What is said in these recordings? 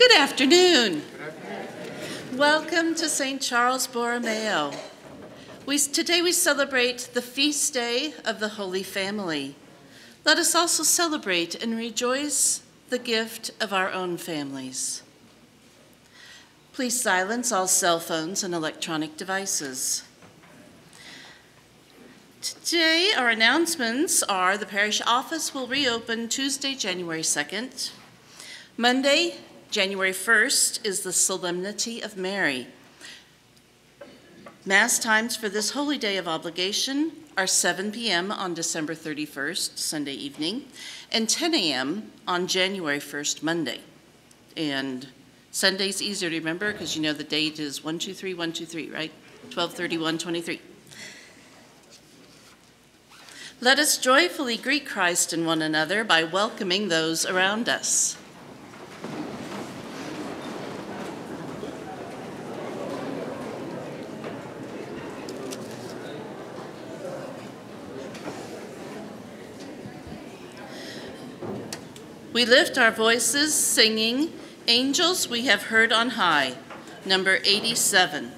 Good afternoon. Welcome to St. Charles Borromeo. We, today we celebrate the feast day of the Holy Family. Let us also celebrate and rejoice the gift of our own families. Please silence all cell phones and electronic devices. Today, our announcements are the parish office will reopen Tuesday, January 2nd. Monday, January 1st, is the Solemnity of Mary. Mass times for this holy day of obligation are 7 p.m. on December 31st, Sunday evening, and 10 a.m. on January 1st, Monday. And Sunday's easier to remember because you know the date is 123, 123, right? 1231, 23. Let us joyfully greet Christ and one another by welcoming those around us. We lift our voices singing, Angels We Have Heard on High, number 87.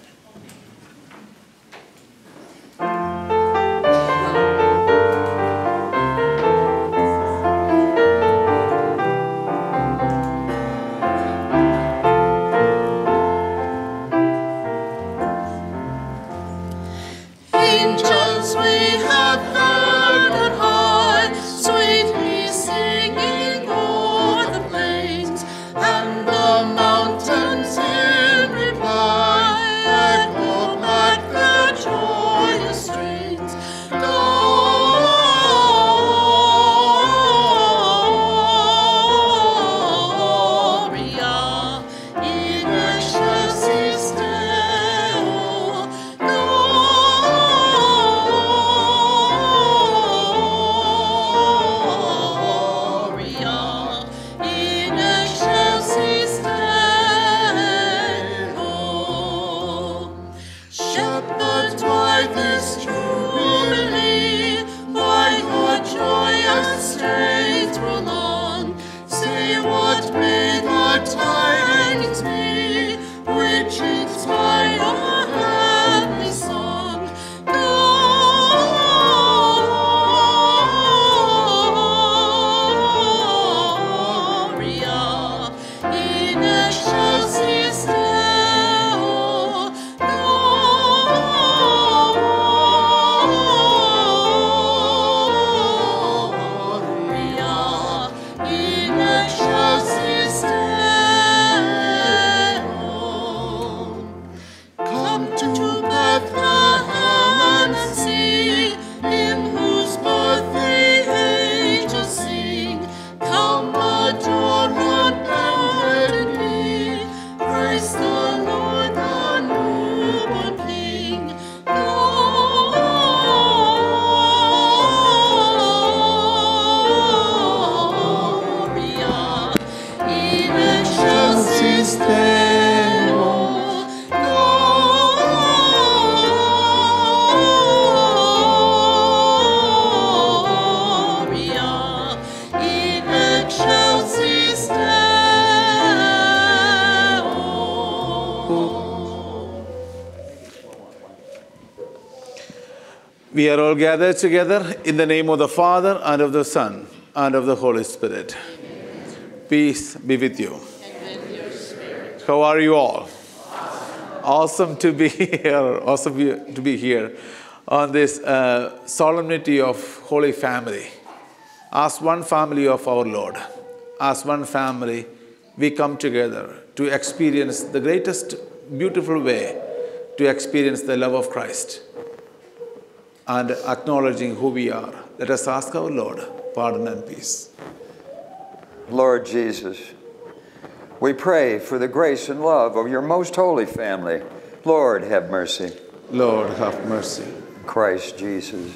Are all gathered together in the name of the Father, and of the Son, and of the Holy Spirit. Amen. Peace be with you. How are you all? Awesome, awesome to be here. Awesome to be here on this uh, solemnity of Holy Family. As one family of our Lord, as one family, we come together to experience the greatest beautiful way to experience the love of Christ and acknowledging who we are. Let us ask our Lord pardon and peace. Lord Jesus, we pray for the grace and love of your most holy family. Lord, have mercy. Lord, have mercy. Christ Jesus.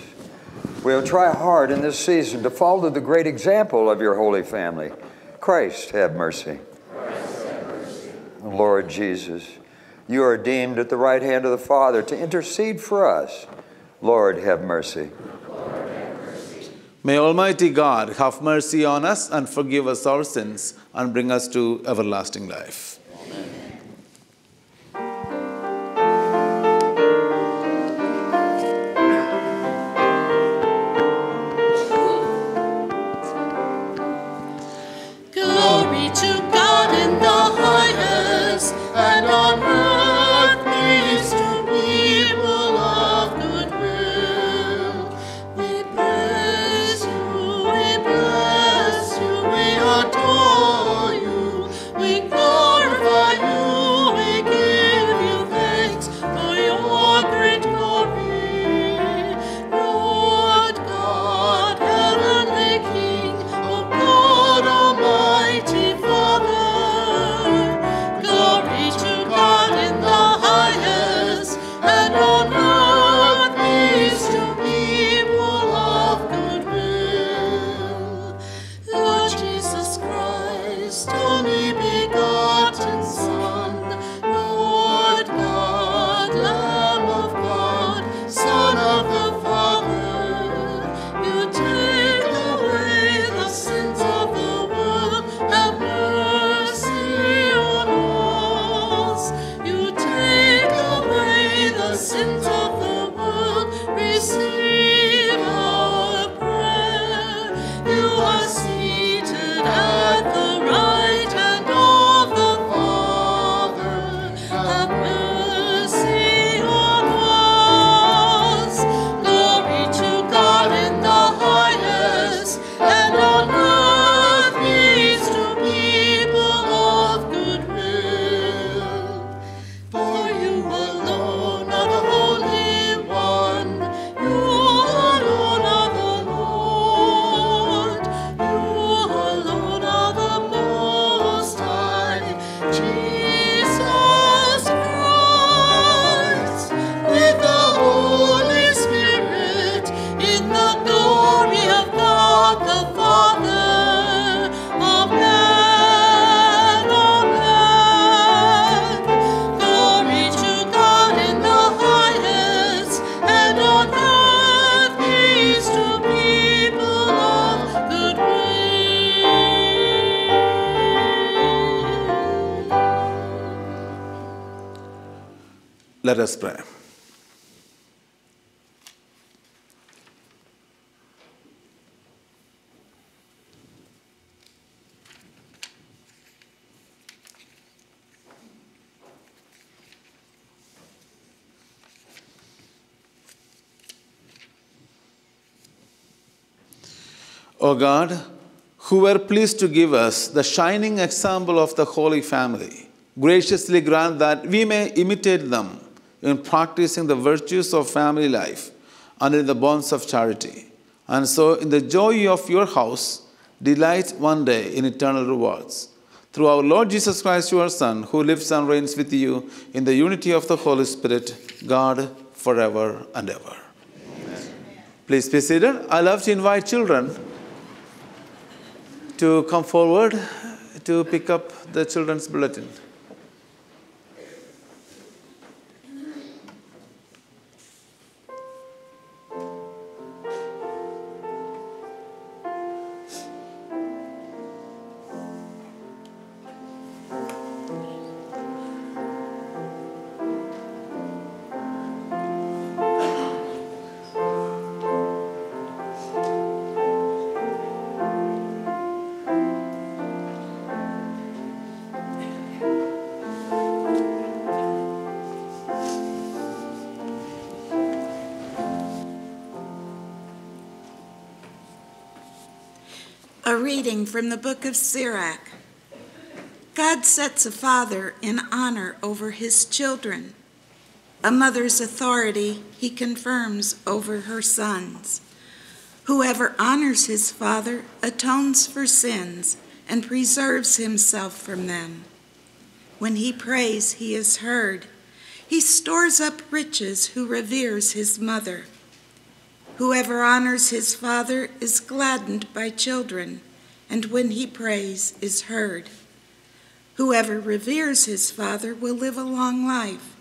We'll try hard in this season to follow the great example of your holy family. Christ, have mercy. Christ, have mercy. Lord Jesus, you are deemed at the right hand of the Father to intercede for us. Lord, have mercy. May Almighty God have mercy on us and forgive us our sins and bring us to everlasting life. Glory to God in the highest, and on earth O God, who were pleased to give us the shining example of the Holy Family, graciously grant that we may imitate them in practicing the virtues of family life in the bonds of charity. And so, in the joy of your house, delight one day in eternal rewards. Through our Lord Jesus Christ, your Son, who lives and reigns with you in the unity of the Holy Spirit, God, forever and ever. Please be seated. I love to invite children to come forward to pick up the children's bulletin. From the book of Sirach. God sets a father in honor over his children. A mother's authority he confirms over her sons. Whoever honors his father atones for sins and preserves himself from them. When he prays, he is heard. He stores up riches who reveres his mother. Whoever honors his father is gladdened by children, and when he prays, is heard. Whoever reveres his father will live a long life.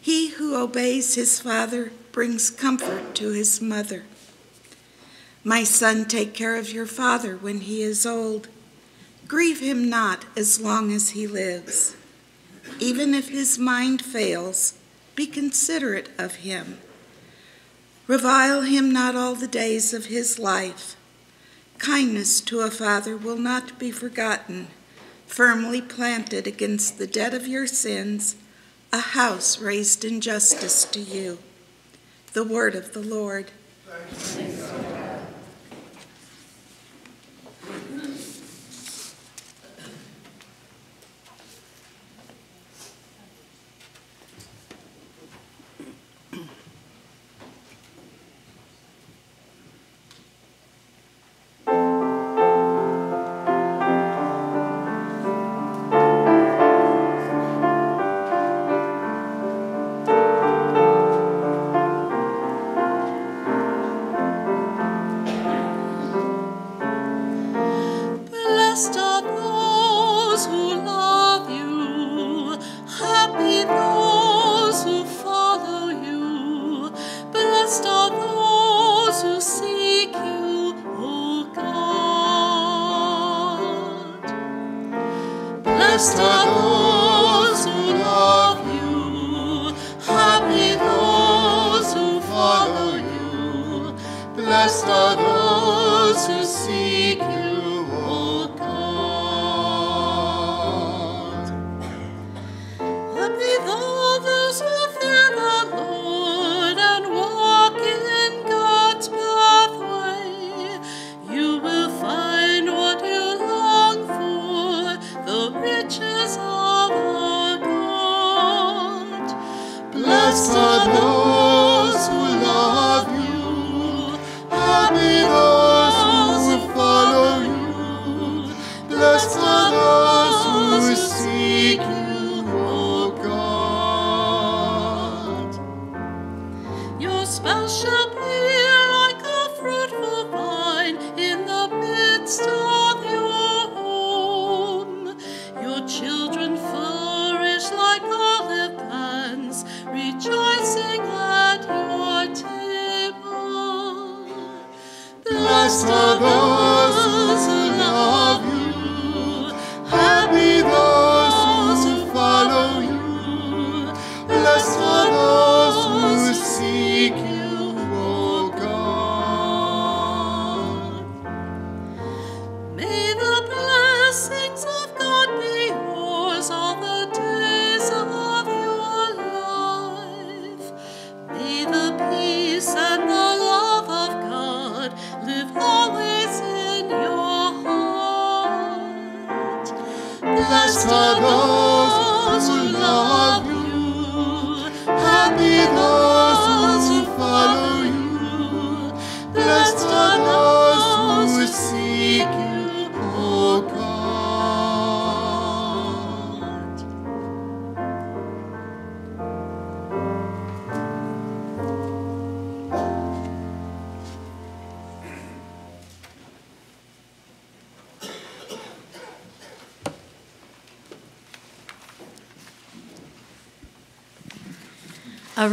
He who obeys his father brings comfort to his mother. My son, take care of your father when he is old. Grieve him not as long as he lives. Even if his mind fails, be considerate of him. Revile him not all the days of his life. Kindness to a father will not be forgotten. Firmly planted against the debt of your sins, a house raised in justice to you. The word of the Lord. A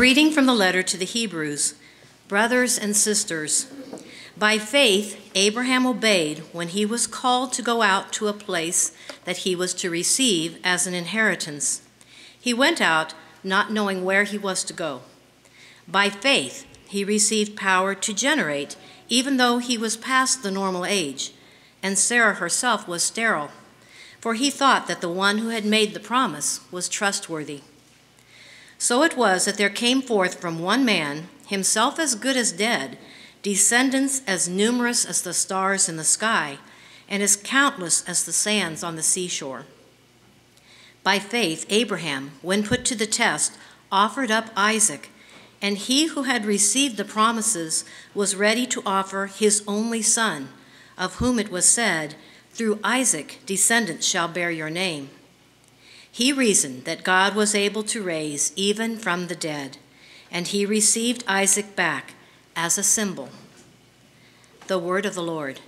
reading from the letter to the Hebrews. Brothers and sisters, by faith, Abraham obeyed when he was called to go out to a place that he was to receive as an inheritance. He went out not knowing where he was to go. By faith, he received power to generate, even though he was past the normal age, and Sarah herself was sterile, for he thought that the one who had made the promise was trustworthy. So it was that there came forth from one man, himself as good as dead, descendants as numerous as the stars in the sky, and as countless as the sands on the seashore. By faith, Abraham, when put to the test, offered up Isaac, and he who had received the promises was ready to offer his only son, of whom it was said, Through Isaac descendants shall bear your name. He reasoned that God was able to raise even from the dead, and he received Isaac back as a symbol. The word of the Lord.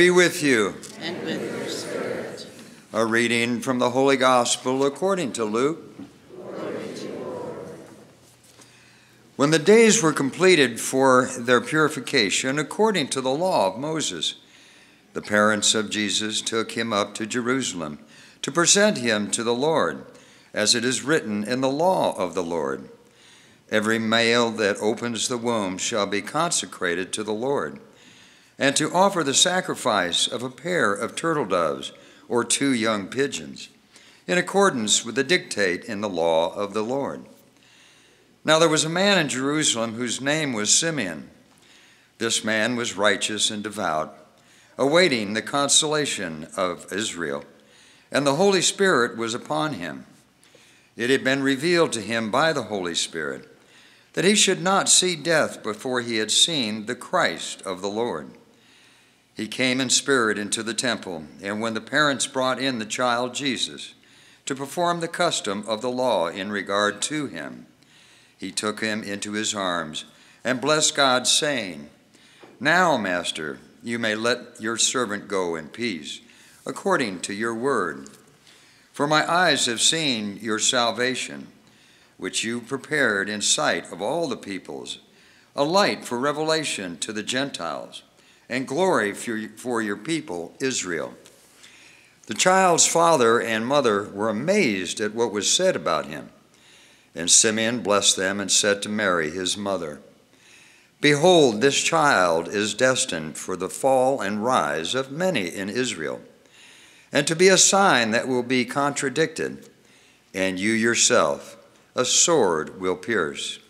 Be with you. And with your spirit. A reading from the Holy Gospel according to Luke. When the days were completed for their purification according to the law of Moses, the parents of Jesus took him up to Jerusalem to present him to the Lord, as it is written in the law of the Lord. Every male that opens the womb shall be consecrated to the Lord, and to offer the sacrifice of a pair of turtle doves or two young pigeons, in accordance with the dictate in the law of the Lord. Now there was a man in Jerusalem whose name was Simeon. This man was righteous and devout, awaiting the consolation of Israel, and the Holy Spirit was upon him. It had been revealed to him by the Holy Spirit that he should not see death before he had seen the Christ of the Lord. He came in spirit into the temple, and when the parents brought in the child Jesus to perform the custom of the law in regard to him, he took him into his arms and blessed God, saying, Now, Master, you may let your servant go in peace, according to your word. For my eyes have seen your salvation, which you prepared in sight of all the peoples, a light for revelation to the Gentiles, and glory for your people, Israel. The child's father and mother were amazed at what was said about him. And Simeon blessed them and said to Mary, his mother, Behold, this child is destined for the fall and rise of many in Israel, and to be a sign that will be contradicted, and you yourself a sword will pierce,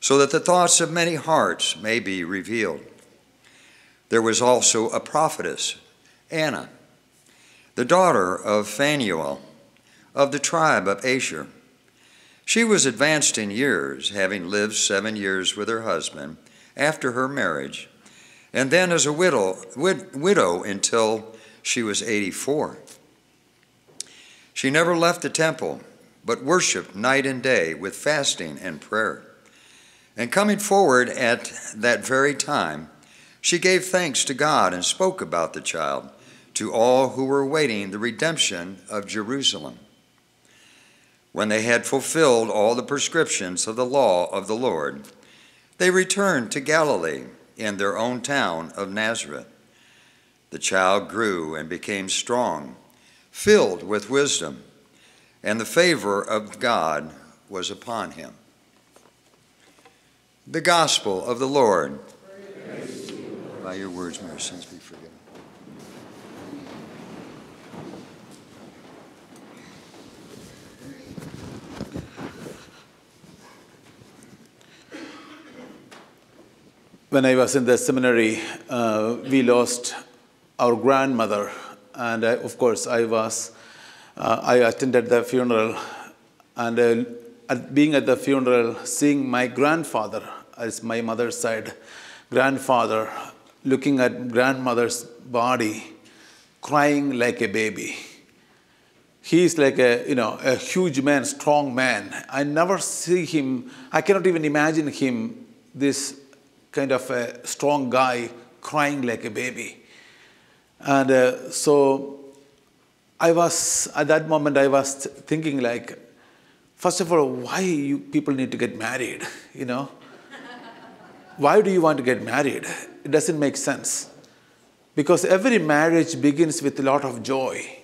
so that the thoughts of many hearts may be revealed. There was also a prophetess, Anna, the daughter of Phanuel, of the tribe of Asher. She was advanced in years, having lived seven years with her husband after her marriage, and then as a widow, wid, widow until she was 84. She never left the temple, but worshiped night and day with fasting and prayer. And coming forward at that very time, she gave thanks to God and spoke about the child to all who were waiting the redemption of Jerusalem when they had fulfilled all the prescriptions of the law of the Lord, they returned to Galilee in their own town of Nazareth. The child grew and became strong, filled with wisdom, and the favor of God was upon him. The Gospel of the Lord. By your words, may our sins be forgiven. when I was in the seminary, uh, we lost our grandmother, and I, of course, I was, uh, I attended the funeral, and uh, at being at the funeral, seeing my grandfather, as my mother's side, grandfather, looking at grandmother's body, crying like a baby. He is like a, you know, a huge man, strong man. I never see him, I cannot even imagine him this kind of a strong guy crying like a baby. And uh, so I was, at that moment, I was thinking like, first of all, why you people need to get married, you know? why do you want to get married? It doesn't make sense. Because every marriage begins with a lot of joy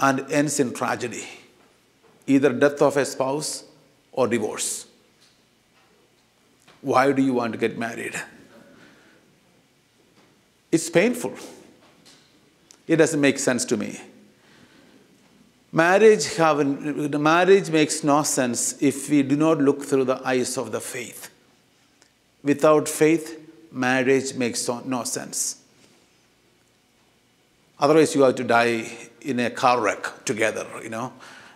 and ends in tragedy, either death of a spouse or divorce. Why do you want to get married? It's painful. It doesn't make sense to me. Marriage, have, marriage makes no sense if we do not look through the eyes of the faith. Without faith, marriage makes no sense. Otherwise, you have to die in a car wreck together, you know.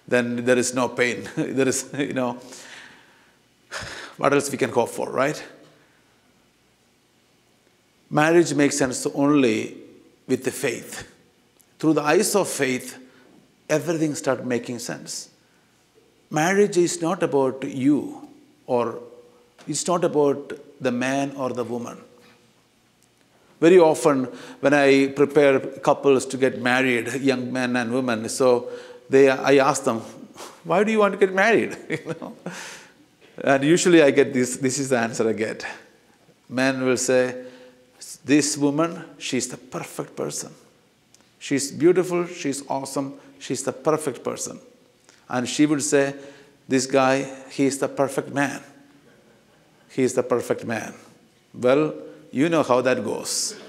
Then there is no pain. there is, you know. What else we can hope for, right? Marriage makes sense only with the faith. Through the eyes of faith, everything starts making sense. Marriage is not about you or it's not about the man or the woman. Very often, when I prepare couples to get married, young men and women, so they, I ask them, why do you want to get married? you know? And usually I get this, this is the answer I get. Men will say, this woman, she's the perfect person. She's beautiful, she's awesome, she's the perfect person. And she would say, this guy, he's the perfect man. He's the perfect man. Well, you know how that goes.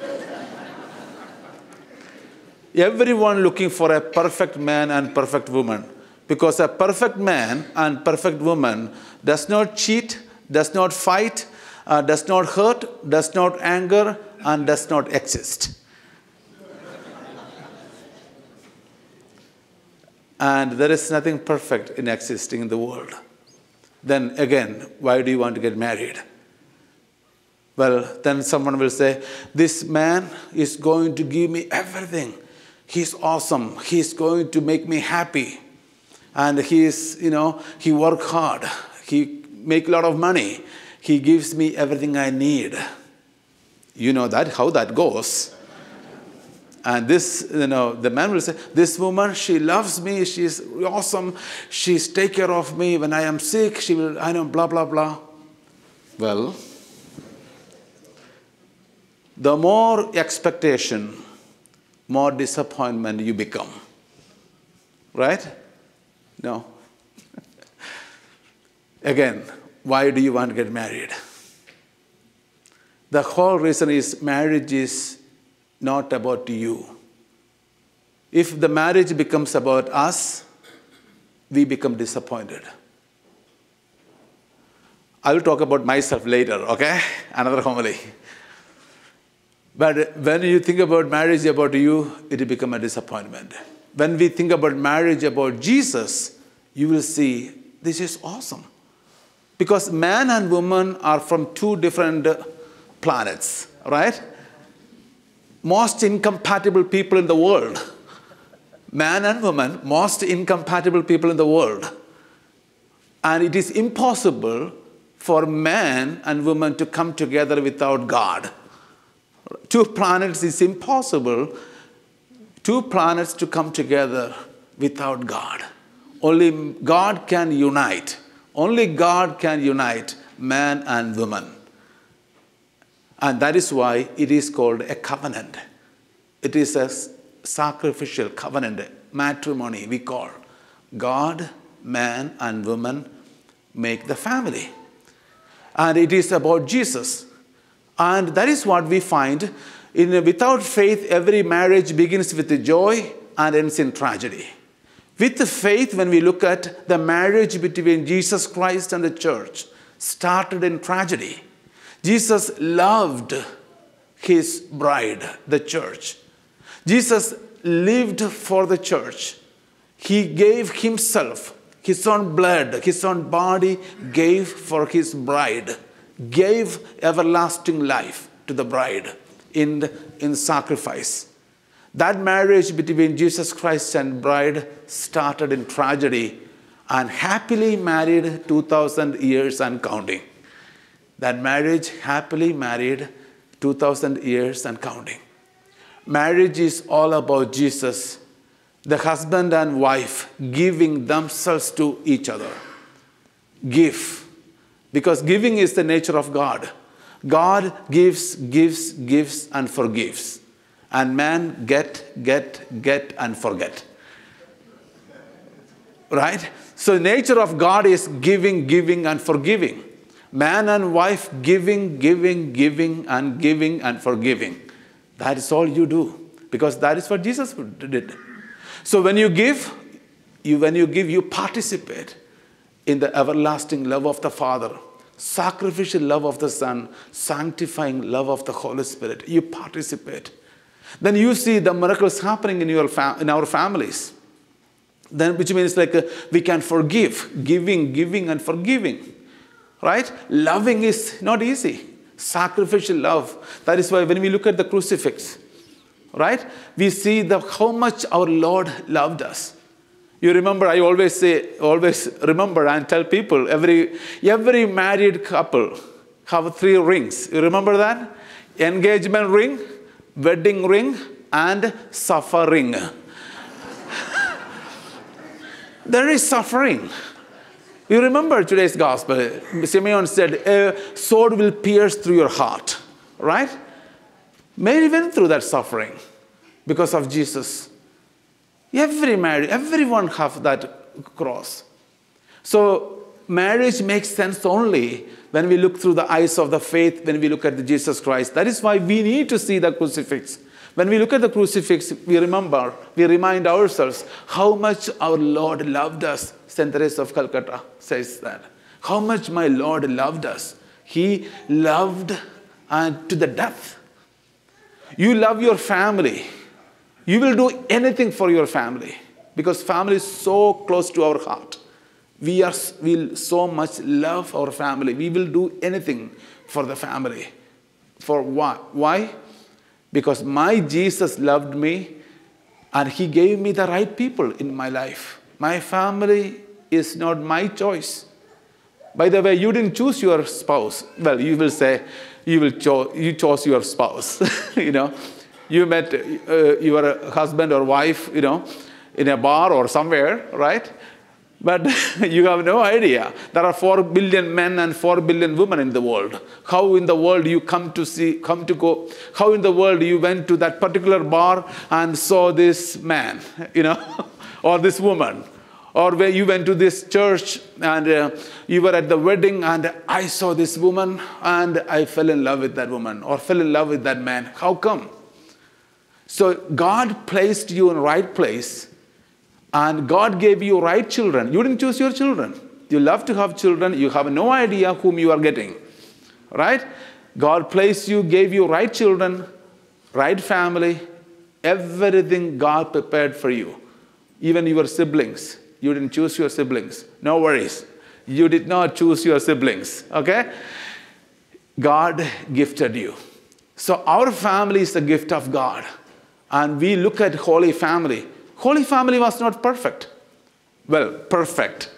Everyone looking for a perfect man and perfect woman. Because a perfect man and perfect woman does not cheat, does not fight, uh, does not hurt, does not anger, and does not exist. and there is nothing perfect in existing in the world. Then again, why do you want to get married? Well, then someone will say, This man is going to give me everything. He's awesome. He's going to make me happy. And he's, you know, he work hard. He make a lot of money. He gives me everything I need. You know that how that goes. And this, you know, the man will say, This woman, she loves me, she's awesome, she's take care of me. When I am sick, she will, I know, blah, blah, blah. Well, the more expectation, more disappointment you become. Right? No. Again, why do you want to get married? The whole reason is marriage is not about you. If the marriage becomes about us, we become disappointed. I will talk about myself later, okay? Another homily. But when you think about marriage about you, it will become a disappointment. When we think about marriage about Jesus, you will see this is awesome. Because man and woman are from two different planets, right? Most incompatible people in the world. Man and woman, most incompatible people in the world. And it is impossible for man and woman to come together without God two planets is impossible. Two planets to come together without God. Only God can unite. Only God can unite man and woman. And that is why it is called a covenant. It is a sacrificial covenant, matrimony, we call. God, man, and woman make the family. And it is about Jesus. And that is what we find. In, without faith, every marriage begins with joy and ends in tragedy. With faith, when we look at the marriage between Jesus Christ and the church, started in tragedy. Jesus loved his bride, the church. Jesus lived for the church. He gave himself, his own blood, his own body, gave for his bride gave everlasting life to the bride in, in sacrifice. That marriage between Jesus Christ and bride started in tragedy and happily married 2000 years and counting. That marriage happily married 2000 years and counting. Marriage is all about Jesus, the husband and wife giving themselves to each other. Give because giving is the nature of God. God gives, gives, gives, and forgives. And man get, get, get, and forget. Right? So nature of God is giving, giving, and forgiving. Man and wife giving, giving, giving, and giving, and forgiving. That is all you do. Because that is what Jesus did. So when you give, you, when you give, you participate in the everlasting love of the Father, sacrificial love of the Son, sanctifying love of the Holy Spirit. You participate. Then you see the miracles happening in, your fam- in our families. Then, which means like uh, we can forgive, giving, giving, and forgiving. Right? Loving is not easy. Sacrificial love. That is why when we look at the crucifix, right, we see the, how much our Lord loved us. You remember, I always say, always remember and tell people every, every married couple have three rings. You remember that? Engagement ring, wedding ring and suffering. there is suffering. You remember today's gospel. Simeon said, A sword will pierce through your heart, right? Mary went through that suffering because of Jesus. Every marriage, everyone have that cross. So marriage makes sense only when we look through the eyes of the faith, when we look at Jesus Christ. That is why we need to see the crucifix. When we look at the crucifix, we remember, we remind ourselves how much our Lord loved us. St. Teresa of Calcutta says that. How much my Lord loved us. He loved and uh, to the death. You love your family. You will do anything for your family because family is so close to our heart. We are we so much love our family. We will do anything for the family. For what? Why? Because my Jesus loved me and he gave me the right people in my life. My family is not my choice. By the way, you didn't choose your spouse. Well, you will say you will cho- you chose your spouse. you know, you met uh, your husband or wife, you know, in a bar or somewhere, right? But you have no idea. There are 4 billion men and 4 billion women in the world. How in the world you come to see, come to go, how in the world you went to that particular bar and saw this man, you know, or this woman? Or where you went to this church and uh, you were at the wedding and I saw this woman and I fell in love with that woman or fell in love with that man. How come? So God placed you in the right place and God gave you right children. You didn't choose your children. You love to have children. You have no idea whom you are getting. Right? God placed you, gave you right children, right family, everything God prepared for you. Even your siblings. You didn't choose your siblings. No worries. You did not choose your siblings. Okay? God gifted you. So our family is the gift of God and we look at Holy Family. Holy Family was not perfect. Well, perfect.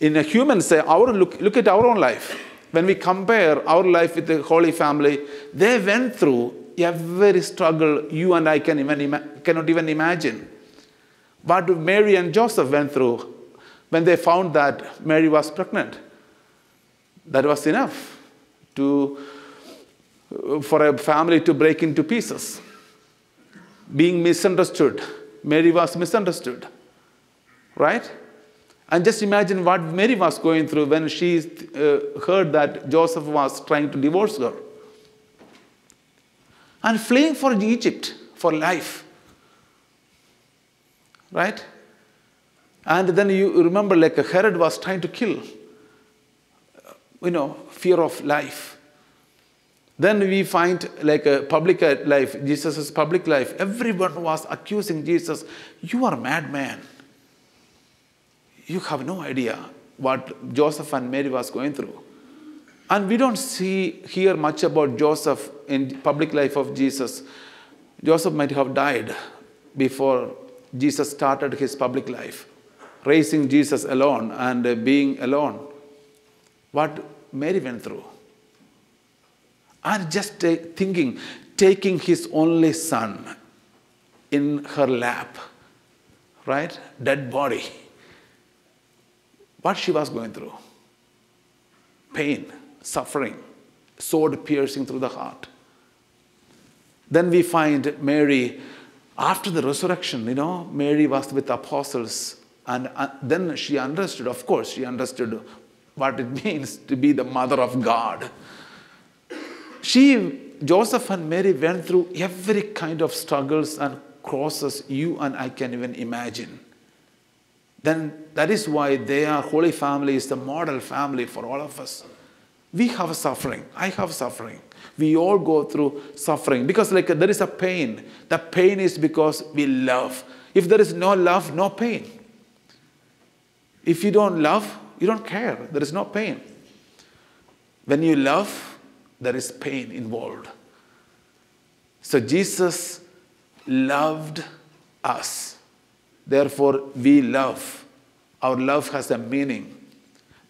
In a human say, our look, look at our own life. When we compare our life with the Holy Family, they went through every struggle you and I can even, cannot even imagine. What Mary and Joseph went through when they found that Mary was pregnant. That was enough to, for a family to break into pieces being misunderstood. Mary was misunderstood, right? And just imagine what Mary was going through when she uh, heard that Joseph was trying to divorce her. And fleeing for Egypt for life. Right? And then you remember, like Herod was trying to kill. You know, fear of life. Then we find like a public uh, life, Jesus' public life. Everyone was accusing Jesus, you are a madman. You have no idea what Joseph and Mary was going through. And we don't see hear much about Joseph in public life of Jesus. Joseph might have died before Jesus started his public life, raising Jesus alone and uh, being alone. What Mary went through and just thinking, taking his only son in her lap, right? Dead body. What she was going through pain, suffering, sword piercing through the heart. Then we find Mary after the resurrection, you know, Mary was with the apostles, and uh, then she understood, of course, she understood what it means to be the mother of God. She, Joseph and Mary went through every kind of struggles and crosses you and I can even imagine. Then that is why they are Holy Family is the model family for all of us. We have suffering. I have suffering. We all go through suffering because like there is a pain. The pain is because we love. If there is no love, no pain. If you don't love, you don't care. There is no pain. When you love, there is pain involved. So Jesus loved us. Therefore, we love. Our love has a meaning.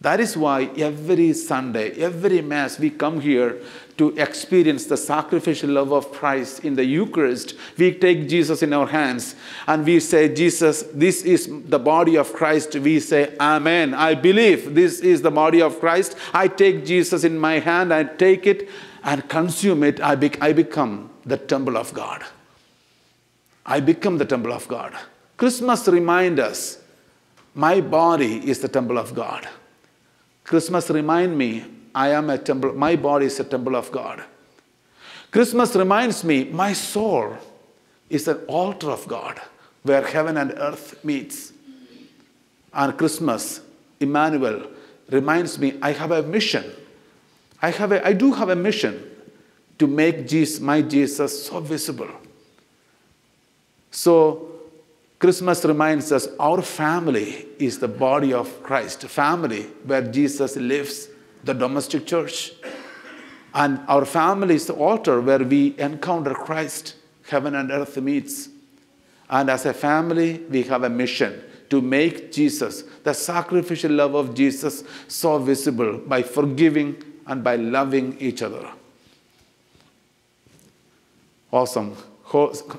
That is why every Sunday, every Mass, we come here to experience the sacrificial love of Christ in the Eucharist. We take Jesus in our hands and we say, Jesus, this is the body of Christ. We say, Amen. I believe this is the body of Christ. I take Jesus in my hand, I take it and consume it. I, be- I become the temple of God. I become the temple of God. Christmas reminds us my body is the temple of God. Christmas remind me I am a temple, my body is a temple of God. Christmas reminds me my soul is an altar of God where heaven and earth meets. And Christmas, Emmanuel reminds me I have a mission. I, have a, I do have a mission to make Jesus, my Jesus so visible. So Christmas reminds us our family is the body of Christ, family where Jesus lives, the domestic church. And our family is the altar where we encounter Christ, heaven and earth meets. And as a family, we have a mission to make Jesus, the sacrificial love of Jesus, so visible by forgiving and by loving each other. Awesome.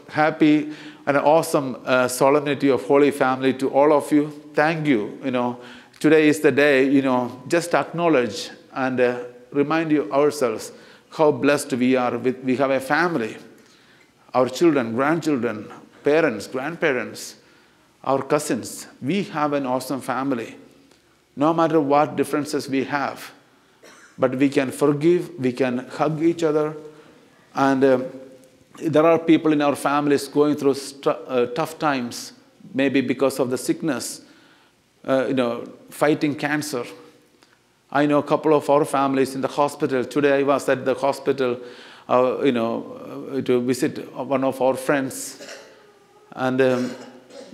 Happy and awesome uh, solemnity of Holy Family to all of you. Thank you. You know, today is the day, you know, just acknowledge and uh, remind you ourselves how blessed we are. With, we have a family, our children, grandchildren, parents, grandparents, our cousins. We have an awesome family. No matter what differences we have, but we can forgive, we can hug each other, and uh, there are people in our families going through uh, tough times, maybe because of the sickness, uh, you know, fighting cancer. I know a couple of our families in the hospital. Today I was at the hospital, uh, you know, uh, to visit one of our friends, and um,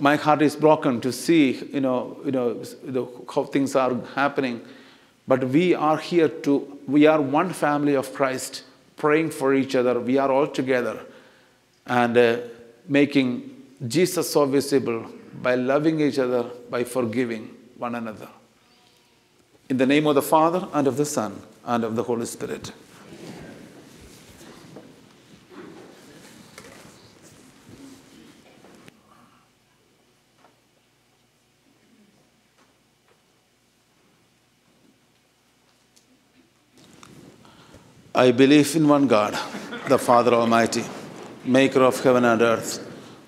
my heart is broken to see, you know, you know, how things are happening. But we are here to, we are one family of Christ, praying for each other. We are all together and uh, making Jesus so visible by loving each other, by forgiving one another. In the name of the Father, and of the Son, and of the Holy Spirit. I believe in one God, the Father Almighty maker of heaven and earth,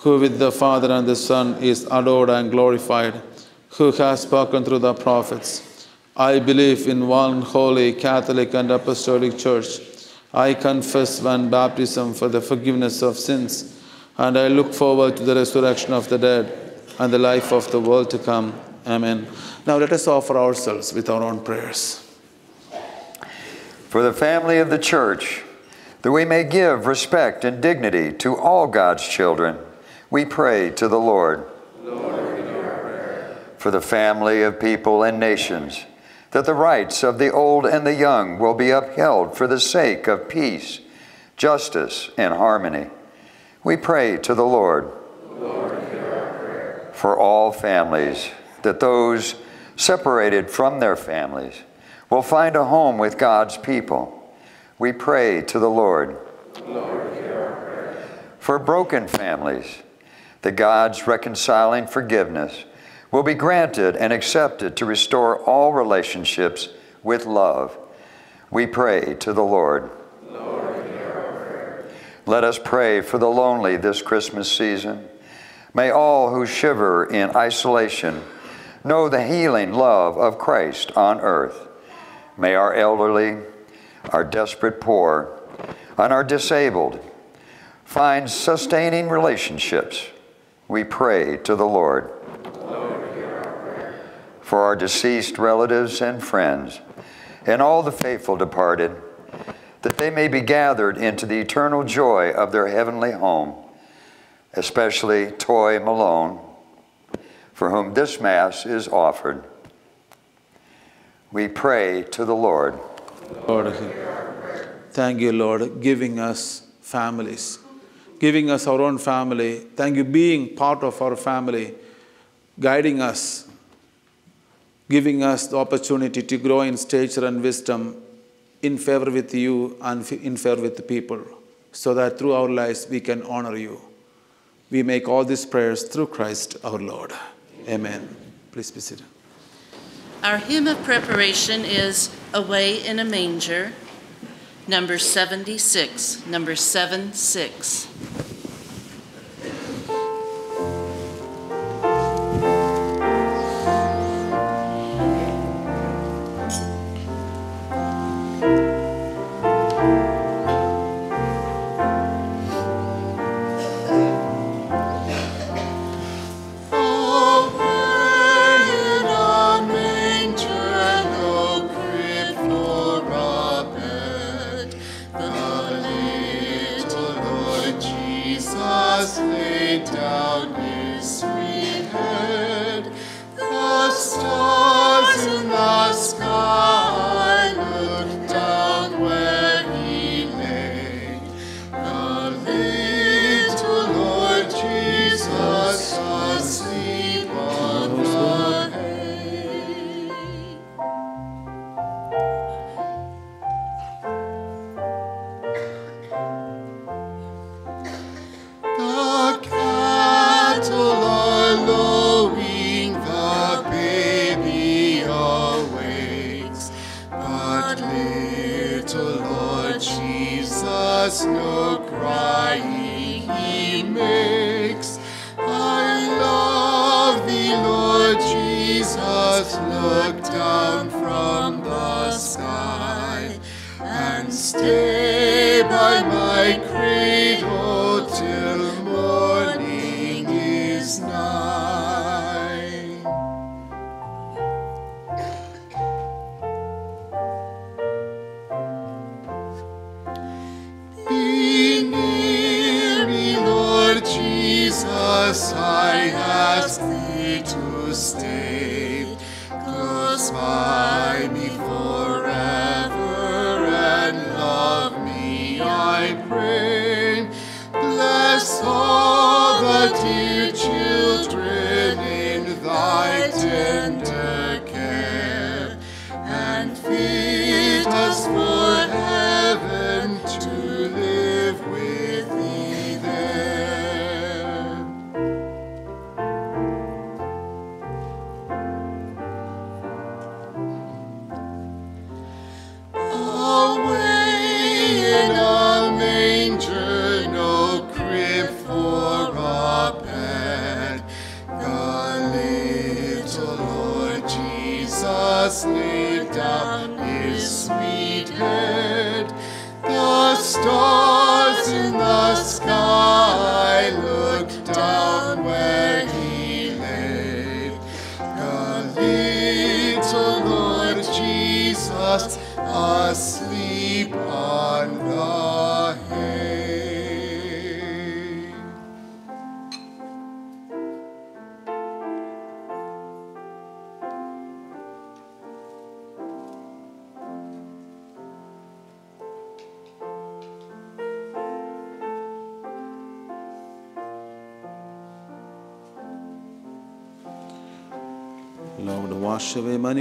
who with the Father and the Son is adored and glorified, who has spoken through the prophets. I believe in one holy Catholic and Apostolic Church. I confess one baptism for the forgiveness of sins, and I look forward to the resurrection of the dead and the life of the world to come. Amen. Now let us offer ourselves with our own prayers. For the family of the church, that we may give respect and dignity to all God's children, we pray to the Lord. For the family of people and nations, that the rights of the old and the young will be upheld for the sake of peace, justice, and harmony. We pray to the Lord. Lord for all families, that those separated from their families will find a home with God's people we pray to the Lord. Lord For broken families, that God's reconciling forgiveness will be granted and accepted to restore all relationships with love. We pray to the Lord. Let us pray for the lonely this Christmas season. May all who shiver in isolation know the healing love of Christ on earth. May our elderly, our desperate poor, and our disabled find sustaining relationships. We pray to the Lord. For our deceased relatives and friends, and all the faithful departed, that they may be gathered into the eternal joy of their heavenly home, especially Toy Malone, for whom this Mass is offered. We pray to the Lord. Lord, thank you, Lord, giving us families, giving us our own family. Thank you, being part of our family, guiding us, giving us the opportunity to grow in stature and wisdom in favor with you and in favor with the people, so that through our lives we can honor you. We make all these prayers through Christ our Lord. Amen. Please be seated. Our hymn of preparation is Away in a Manger, number 76, number 76.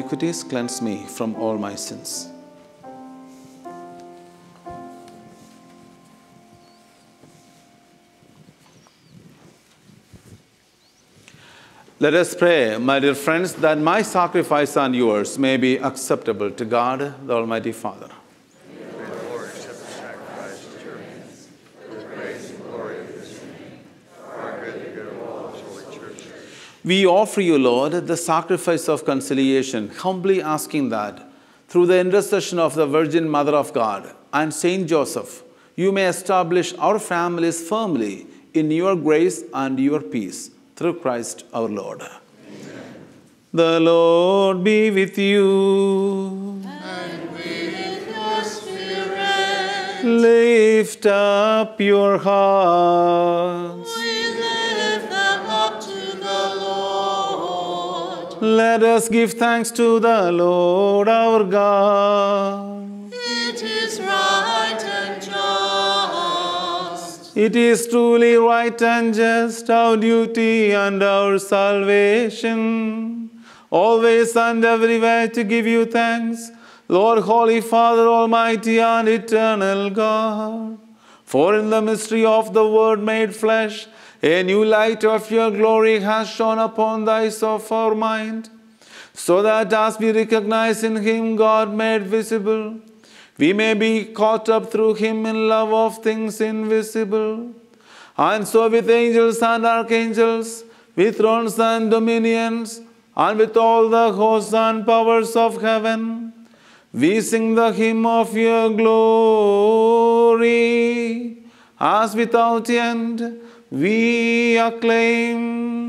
Iniquities, cleanse me from all my sins. Let us pray, my dear friends, that my sacrifice and yours may be acceptable to God, the Almighty Father. We offer you, Lord, the sacrifice of conciliation, humbly asking that through the intercession of the Virgin Mother of God and Saint Joseph, you may establish our families firmly in your grace and your peace through Christ our Lord. Amen. The Lord be with you. And with your spirit. Lift up your hearts. Let us give thanks to the Lord our God. It is right and just. It is truly right and just, our duty and our salvation, always and everywhere to give you thanks, Lord, Holy Father, Almighty and Eternal God. For in the mystery of the Word made flesh, a new light of your glory has shone upon of our mind, so that as we recognize in Him God made visible, we may be caught up through him in love of things invisible. And so, with angels and archangels, with thrones and dominions, and with all the hosts and powers of heaven, we sing the hymn of your glory, as without end we acclaim.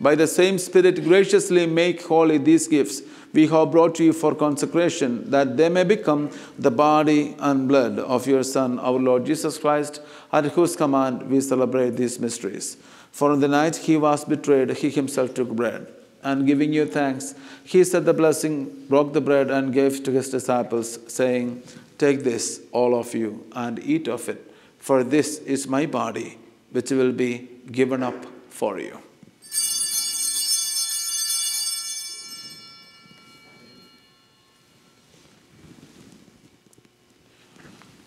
by the same Spirit, graciously make holy these gifts we have brought to you for consecration, that they may become the body and blood of your Son, our Lord Jesus Christ, at whose command we celebrate these mysteries. For on the night he was betrayed, he himself took bread. And giving you thanks, he said the blessing, broke the bread, and gave to his disciples, saying, Take this, all of you, and eat of it, for this is my body, which will be given up for you.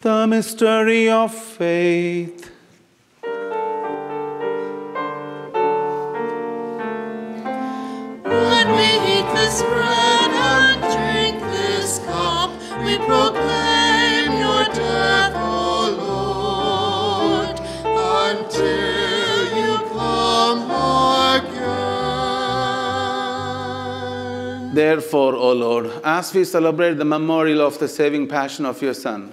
The mystery of faith. When we eat this bread and drink this cup, we proclaim your death, O Lord, until you come again. Therefore, O Lord, as we celebrate the memorial of the saving passion of your Son,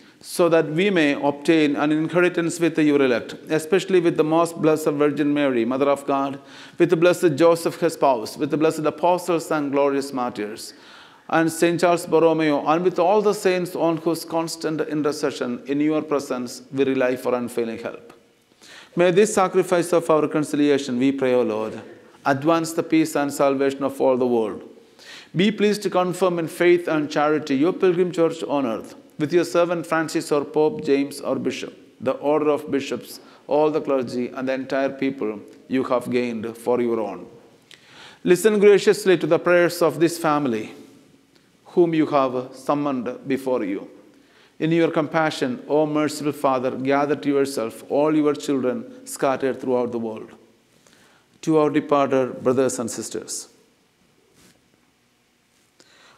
so that we may obtain an inheritance with your elect, especially with the most blessed Virgin Mary, Mother of God, with the blessed Joseph, her spouse, with the blessed apostles and glorious martyrs, and St. Charles Borromeo, and with all the saints on whose constant intercession in your presence we rely for unfailing help. May this sacrifice of our reconciliation, we pray, O Lord, advance the peace and salvation of all the world. Be pleased to confirm in faith and charity your pilgrim church on earth, with your servant Francis or Pope James or Bishop, the order of bishops, all the clergy, and the entire people you have gained for your own. Listen graciously to the prayers of this family, whom you have summoned before you. In your compassion, O merciful Father, gather to yourself all your children scattered throughout the world. To our departed brothers and sisters,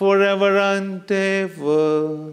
forever and ever.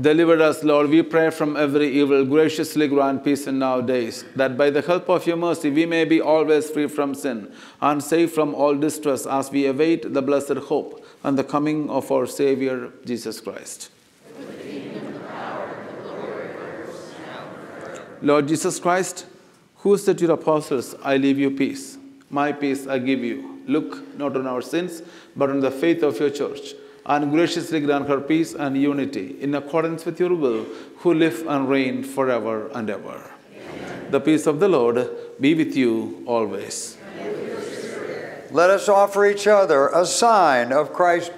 Deliver us, Lord, we pray from every evil. Graciously grant peace in our days, that by the help of your mercy we may be always free from sin and safe from all distress as we await the blessed hope and the coming of our Savior, Jesus Christ. Lord Jesus Christ, who said to your apostles, I leave you peace, my peace I give you. Look not on our sins, but on the faith of your church and graciously grant her peace and unity in accordance with your will, who live and reign forever and ever. Amen. The peace of the Lord be with you always. Let us offer each other a sign of Christ's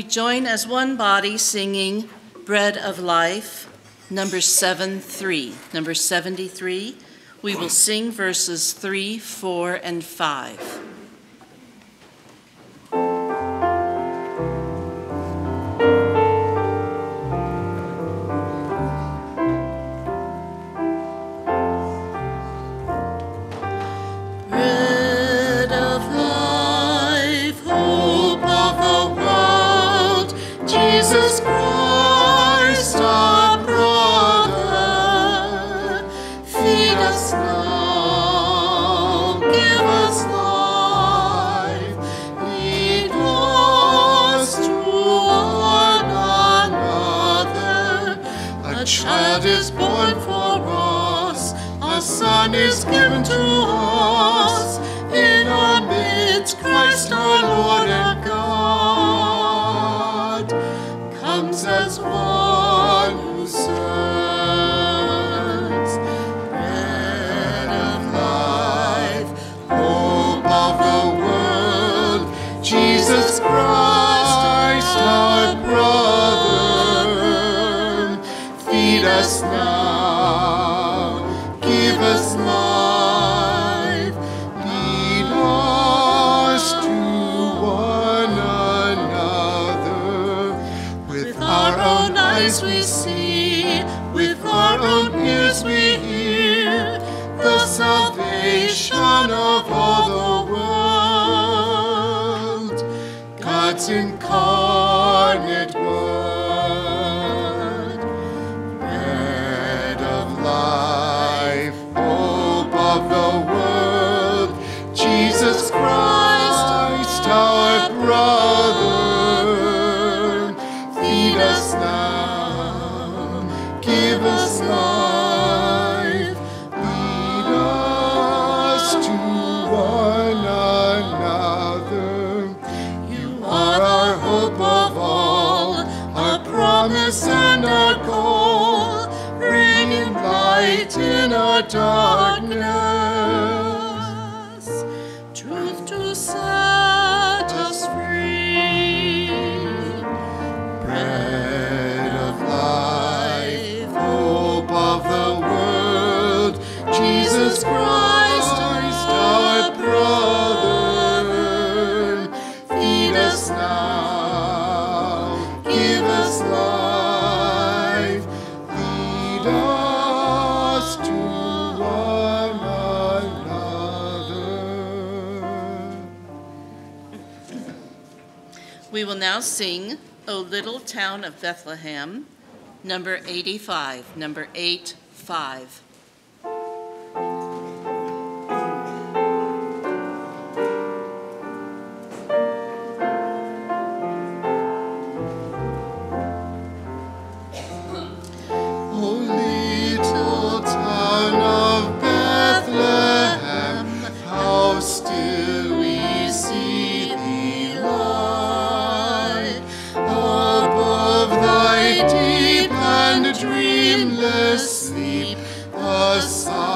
we join as one body singing Bread of Life, number 73. Number 73, we will sing verses 3, 4, and 5. eyes we see, with our own ears we hear, the salvation of all the world. God's incarnate. now sing O Little Town of Bethlehem, number 85, number 85. dreamless sleep, the sun.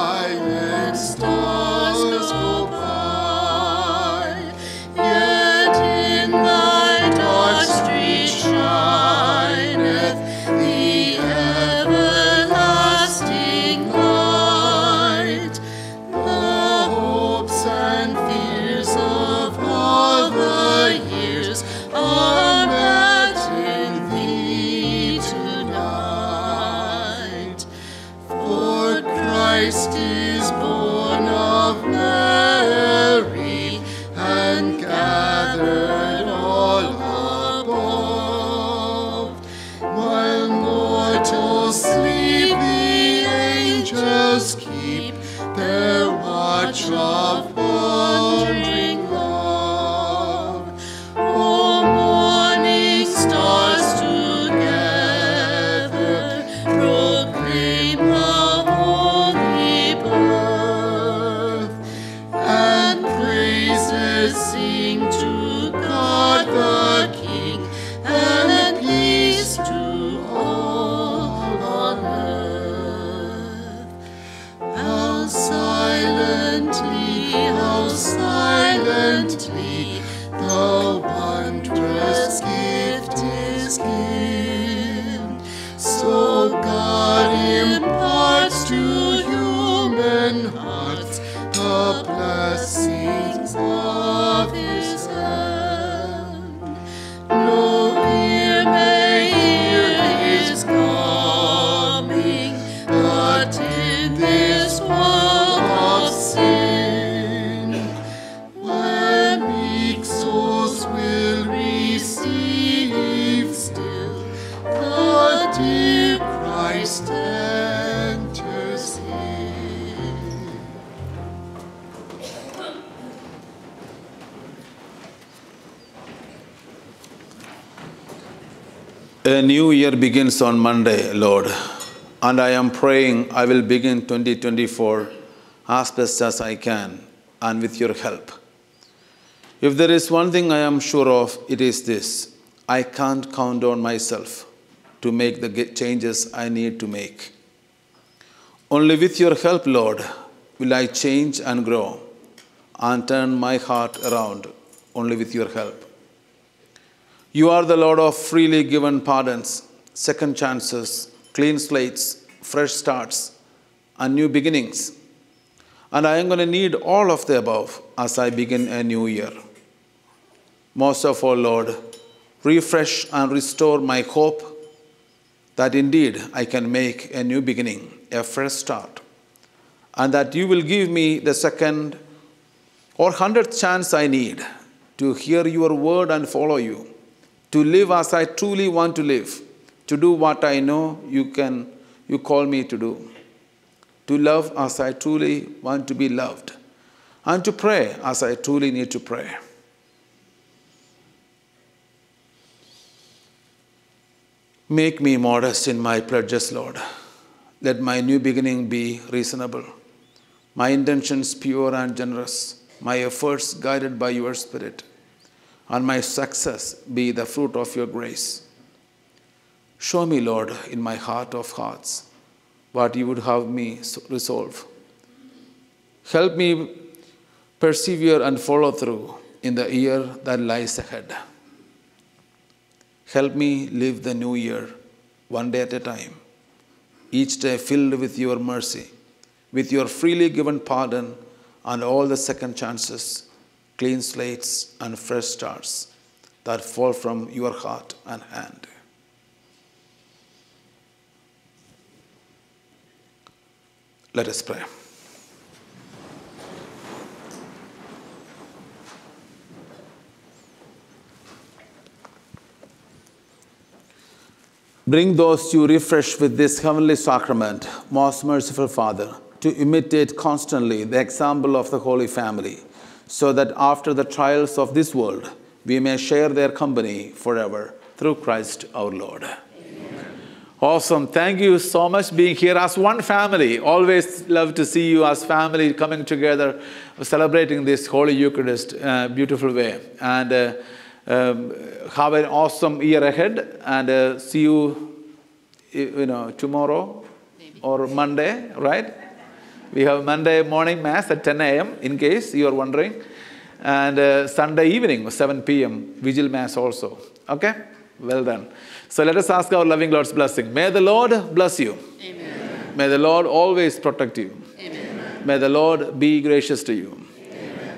A new year begins on Monday, Lord, and I am praying I will begin 2024 as best as I can and with your help. If there is one thing I am sure of, it is this I can't count on myself to make the changes I need to make. Only with your help, Lord, will I change and grow and turn my heart around, only with your help. You are the Lord of freely given pardons, second chances, clean slates, fresh starts, and new beginnings. And I am going to need all of the above as I begin a new year. Most of all, Lord, refresh and restore my hope that indeed I can make a new beginning, a fresh start, and that you will give me the second or hundredth chance I need to hear your word and follow you to live as I truly want to live, to do what I know you can you call me to do, to love as I truly want to be loved, and to pray as I truly need to pray. Make me modest in my pledges, Lord. Let my new beginning be reasonable, my intentions pure and generous, my efforts guided by your Spirit and my success be the fruit of your grace. Show me, Lord, in my heart of hearts, what you would have me resolve. Help me persevere and follow through in the year that lies ahead. Help me live the new year one day at a time, each day filled with your mercy, with your freely given pardon and all the second chances clean slates, and fresh starts that fall from your heart and hand. Let us pray. Bring those you refresh with this heavenly sacrament, most merciful Father, to imitate constantly the example of the Holy Family so that after the trials of this world, we may share their company forever through Christ our Lord. Awesome. Thank you so much being here as one family. Always love to see you as family coming together, celebrating this Holy Eucharist uh, beautiful way. And uh, um, have an awesome year ahead and uh, see you, you know, tomorrow Maybe. or Monday, right? We have Monday morning Mass at 10 a.m., in case you are wondering. And uh, Sunday evening, 7 p.m., Vigil Mass also. Okay? Well done. So let us ask our loving Lord's blessing. May the Lord bless you. Amen. May the Lord always protect you. Amen. May the Lord be gracious to you.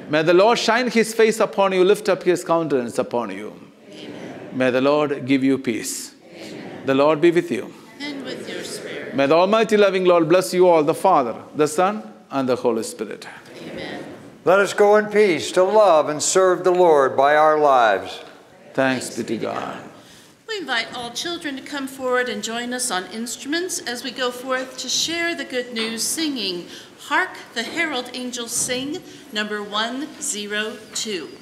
Amen. May the Lord shine his face upon you, lift up his countenance upon you. May the Lord give you peace. The Lord be with you. And with your spirit. May the Almighty loving Lord bless you all, the Father, the Son, and the Holy Spirit. Amen. Let us go in peace to love and serve the Lord by our lives. Thanks be to God. Invite all children to come forward and join us on instruments as we go forth to share the good news singing Hark the Herald Angels Sing, number 102.